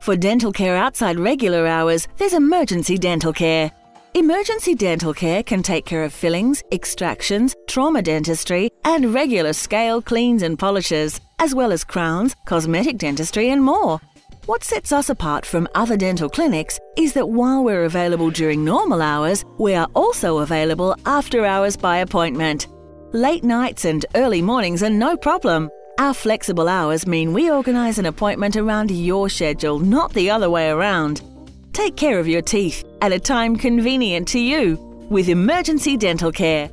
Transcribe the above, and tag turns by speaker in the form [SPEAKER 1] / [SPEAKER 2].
[SPEAKER 1] For dental care outside regular hours, there's emergency dental care. Emergency dental care can take care of fillings, extractions, trauma dentistry, and regular scale cleans and polishes, as well as crowns, cosmetic dentistry, and more. What sets us apart from other dental clinics is that while we're available during normal hours, we are also available after hours by appointment. Late nights and early mornings are no problem. Our flexible hours mean we organise an appointment around your schedule, not the other way around. Take care of your teeth at a time convenient to you with emergency dental care.